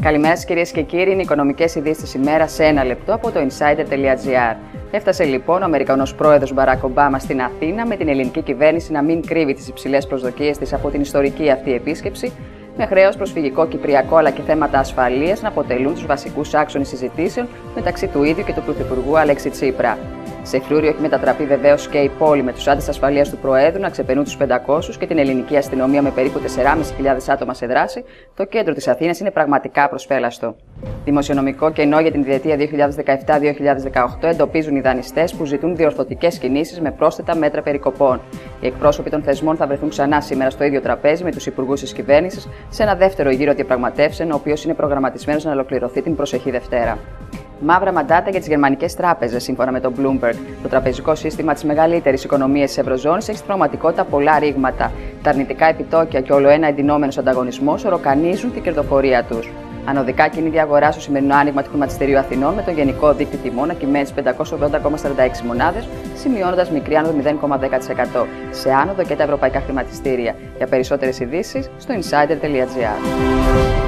Καλημέρα σας κυρίες και κύριοι. Είναι οι οικονομικές ειδήσεις της ημέρας σε ένα λεπτό από το insider.gr. Έφτασε λοιπόν ο Αμερικανός πρόεδρος Μπαράκ Ομπάμα στην Αθήνα με την ελληνική κυβέρνηση να μην κρύβει τις υψηλές προσδοκίες της από την ιστορική αυτή επίσκεψη, με χρέος προσφυγικό κυπριακό αλλά και θέματα ασφαλείας να αποτελούν τους βασικούς άξονες συζητήσεων μεταξύ του ίδιου και του Πρωθυπουργού Αλέξη Τσίπρα. Σε φρούριο έχει μετατραπεί βεβαίως και η πόλη με τους άντρε ασφαλείας του Προέδρου να ξεπερνούν τους 500 και την ελληνική αστυνομία με περίπου 4.500 άτομα σε δράση, το κέντρο της Αθήνας είναι πραγματικά προσφέλαστο. Δημοσιονομικό κενό για την διετία 2017-2018 εντοπίζουν οι δανειστές που ζητούν διορθωτικές κινήσεις με πρόσθετα μέτρα περικοπών. Οι εκπρόσωποι των θεσμών θα βρεθούν ξανά σήμερα στο ίδιο τραπέζι με τους υπουργούς της κυβέρνησης σε ένα δεύτερο γύρο διαπραγματεύσεων, ο οποίος είναι προγραμματισμένος να ολοκληρωθεί την προσεχή Δευτέρα. Μαύρα μαντάτα για τις γερμανικές τράπεζες, σύμφωνα με τον Bloomberg. Το τραπεζικό σύστημα της μεγαλύτερης οικονομίας της Ευρωζώνης έχει στην πραγματικότητα πολλά ρήγματα. Τα αρνητικά επιτόκια και όλο ένα εντυνόμενος ανταγωνισμός οροκανίζουν την κερδοφορία τους. Ανωδικά κινείται η αγορά στο σημερινό άνοιγμα του χρηματιστηρίου Αθηνών με τον γενικό δείκτη τιμών να κυμαίνει 580,46 μονάδες, σημειώνοντας μικρή άνοδο 0,10% σε άνοδο και τα ευρωπαϊκά χρηματιστήρια. Για περισσότερες ειδήσεις στο insider.gr.